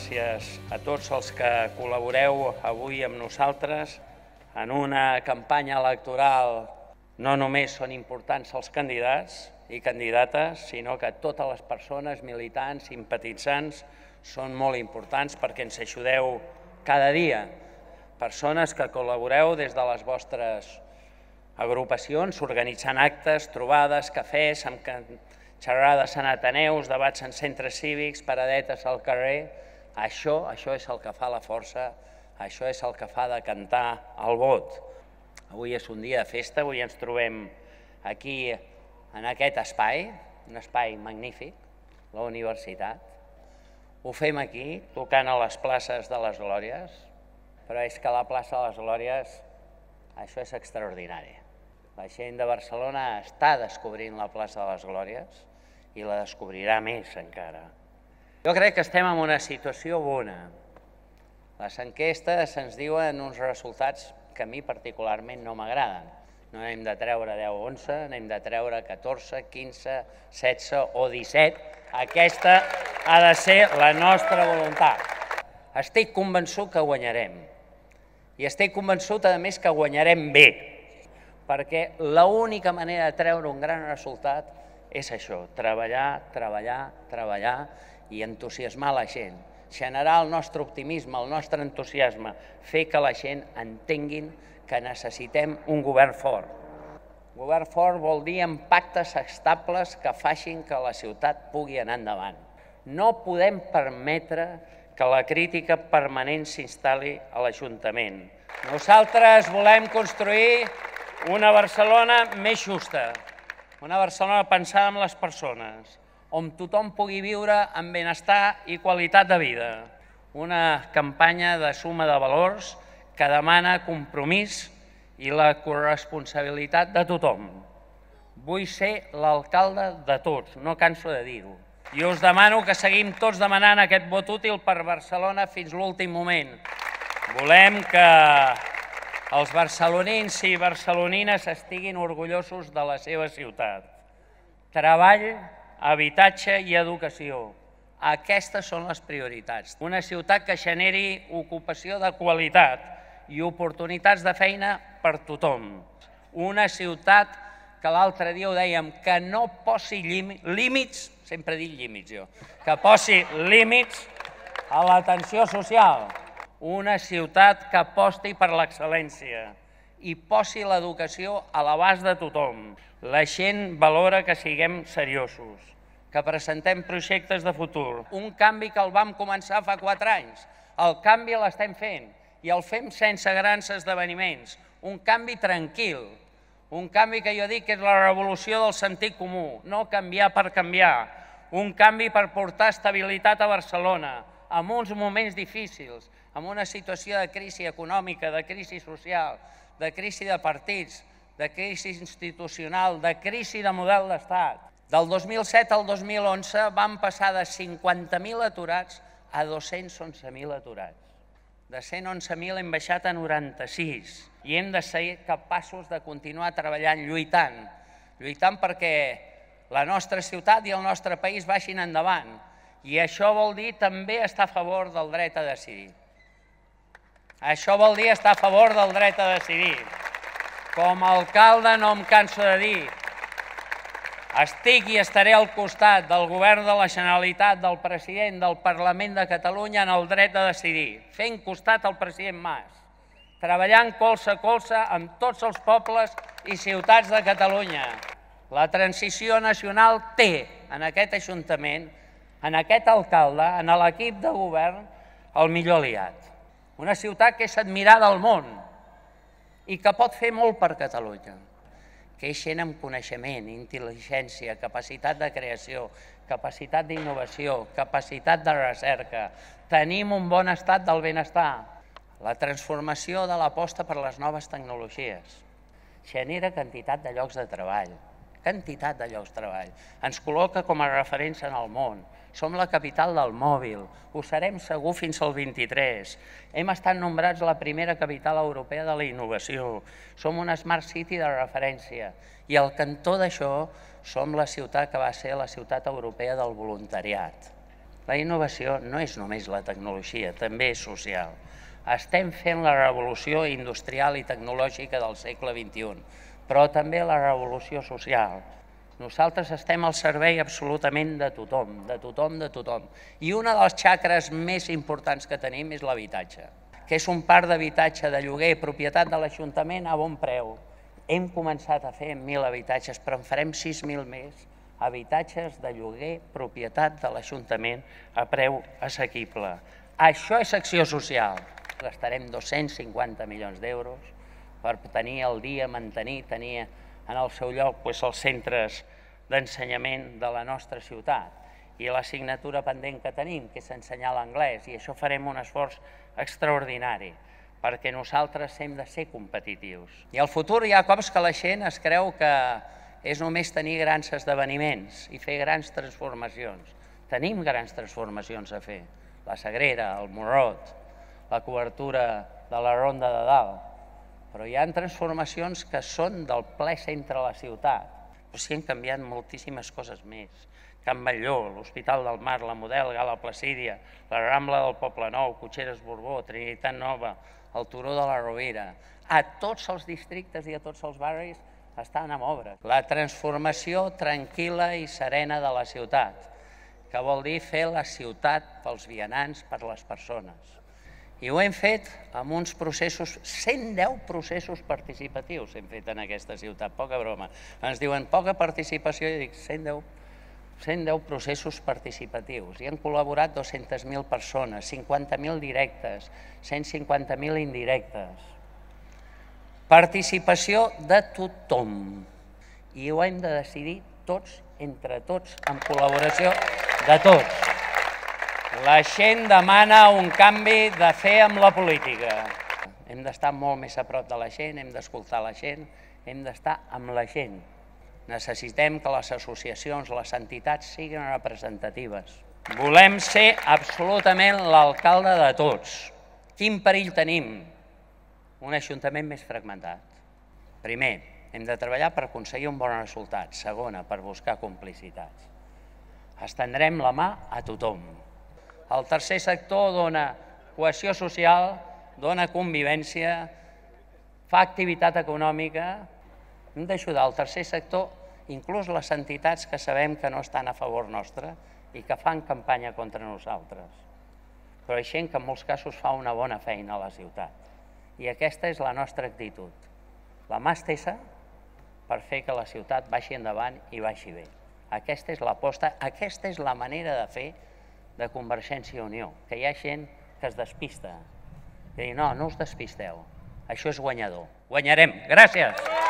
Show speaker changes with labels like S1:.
S1: gràcies a tots els que col·laboreu avui amb nosaltres en una campanya electoral no només són importants els candidats i candidates, sinó que totes les persones, militants, simpatitzants, són molt importants perquè ens ajudeu cada dia. Persones que col·laboreu des de les vostres agrupacions, organitzant actes, trobades, cafès, amb xerrades en ateneus, debats en centres cívics, paradetes al carrer. Això, això és el que fa la força això és el que fa de cantar el vot. Avui és un dia de festa, avui ens trobem aquí en aquest espai, un espai magnífic, la universitat. Ho fem aquí, tocant a les places de les Glòries, però és que la plaça de les Glòries, això és extraordinari. La gent de Barcelona està descobrint la plaça de les Glòries i la descobrirà més encara. Jo crec que estem en una situació bona, les enquestes ens diuen uns resultats que a mi particularment no m'agraden. No hem de treure 10 o 11, n'hem de treure 14, 15, 16 o 17. Aquesta ha de ser la nostra voluntat. Estic convençut que guanyarem. I estic convençut, a més, que guanyarem bé, perquè l'única manera de treure un gran resultat és això, treballar, treballar, treballar i entusiasmar la gent generar el nostre optimisme, el nostre entusiasme, fer que la gent entenguin que necessitem un govern fort. Govern fort vol dir amb pactes estables que facin que la ciutat pugui anar endavant. No podem permetre que la crítica permanent s'instal·li a l'Ajuntament. Nosaltres volem construir una Barcelona més justa, una Barcelona pensada en les persones, on tothom pugui viure amb benestar i qualitat de vida. Una campanya de suma de valors que demana compromís i la corresponsabilitat de tothom. Vull ser l'alcalde de tots, no canso de dir-ho. I us demano que seguim tots demanant aquest vot útil per Barcelona fins l'últim moment. Volem que els barcelonins i barcelonines estiguin orgullosos de la seva ciutat. Treball habitatge i educació. Aquestes són les prioritats. Una ciutat que generi ocupació de qualitat i oportunitats de feina per tothom. Una ciutat que l'altre dia ho dèiem, que no posi límits, sempre dic límits jo, que posi límits a l'atenció social. Una ciutat que aposti per l'excel·lència i posi l'educació a l'abast de tothom. La gent valora que siguem seriosos que presentem projectes de futur. Un canvi que el vam començar fa quatre anys. El canvi l'estem fent i el fem sense grans esdeveniments. Un canvi tranquil, un canvi que jo dic que és la revolució del sentit comú, no canviar per canviar, un canvi per portar estabilitat a Barcelona, en uns moments difícils, en una situació de crisi econòmica, de crisi social, de crisi de partits, de crisi institucional, de crisi de model d'estat. Del 2007 al 2011 vam passar de 50.000 aturats a 211.000 aturats. De 111.000 hem baixat a 96 i hem de ser capaços de continuar treballant, lluitant, lluitant perquè la nostra ciutat i el nostre país baixin endavant. I això vol dir també estar a favor del dret a decidir. Això vol dir estar a favor del dret a decidir. Com a alcalde no em canso de dir, estic i estaré al costat del govern de la Generalitat, del president, del Parlament de Catalunya en el dret a decidir, fent costat al president Mas, treballant colze a colze amb tots els pobles i ciutats de Catalunya. La transició nacional té en aquest Ajuntament, en aquest alcalde, en l'equip de govern, el millor aliat. Una ciutat que és admirada al món i que pot fer molt per Catalunya que és gent amb coneixement, intel·ligència, capacitat de creació, capacitat d'innovació, capacitat de recerca. Tenim un bon estat del benestar. La transformació de l'aposta per les noves tecnologies genera quantitat de llocs de treball, quantitat de llocs de treball. Ens col·loca com a referència en el món. Som la capital del mòbil, ho serem segur fins al 23. Hem estat nombrats la primera capital europea de la innovació. Som una Smart City de referència. I al cantó d'això som la ciutat que va ser la ciutat europea del voluntariat. La innovació no és només la tecnologia, també és social. Estem fent la revolució industrial i tecnològica del segle XXI, però també la revolució social. Nosaltres estem al servei absolutament de tothom, de tothom, de tothom. I una de les xacres més importants que tenim és l'habitatge, que és un parc d'habitatge de lloguer, propietat de l'Ajuntament a bon preu. Hem començat a fer 1.000 habitatges, però en farem 6.000 més habitatges de lloguer, propietat de l'Ajuntament a preu assequible. Això és acció social. Gastarem 250 milions d'euros per tenir el dia, mantenir, tenir en el seu lloc doncs, els centres d'ensenyament de la nostra ciutat i l'assignatura pendent que tenim, que és ensenyar l'anglès, i això farem un esforç extraordinari, perquè nosaltres hem de ser competitius. I al futur hi ha cops que la gent es creu que és només tenir grans esdeveniments i fer grans transformacions. Tenim grans transformacions a fer. La Sagrera, el Morrot, la cobertura de la Ronda de Dalt, però hi ha transformacions que són del ple centre de la ciutat. Però sí han canviat moltíssimes coses més. Can Batlló, l'Hospital del Mar, la Model, Gala Placídia, la Rambla del Poble Nou, Cotxeres Borbó, Trinitat Nova, el Turó de la Rovira. A tots els districtes i a tots els barris estan en obra. La transformació tranquil·la i serena de la ciutat, que vol dir fer la ciutat pels vianants, per les persones. I ho hem fet amb uns processos, 110 processos participatius hem fet en aquesta ciutat, poca broma. Ens diuen poca participació i dic 110, 110 processos participatius. Hi han col·laborat 200.000 persones, 50.000 directes, 150.000 indirectes. Participació de tothom. I ho hem de decidir tots, entre tots, en col·laboració de tots. La gent demana un canvi de fer amb la política. Hem d'estar molt més a prop de la gent, hem d'escoltar la gent, hem d'estar amb la gent. Necessitem que les associacions, les entitats siguin representatives. Volem ser absolutament l'alcalde de tots. Quin perill tenim? Un ajuntament més fragmentat. Primer, hem de treballar per aconseguir un bon resultat. Segona, per buscar complicitats. Estendrem la mà a tothom, el tercer sector dona cohesió social, dona convivència, fa activitat econòmica. Hem d'ajudar el tercer sector, inclús les entitats que sabem que no estan a favor nostre i que fan campanya contra nosaltres. Però hi gent que en molts casos fa una bona feina a la ciutat. I aquesta és la nostra actitud. La mà estesa per fer que la ciutat baixi endavant i baixi bé. Aquesta és l'aposta, aquesta és la manera de fer de Convergència i Unió, que hi ha gent que es despista. Que diu, no, no us despisteu, això és guanyador. Guanyarem. Gràcies.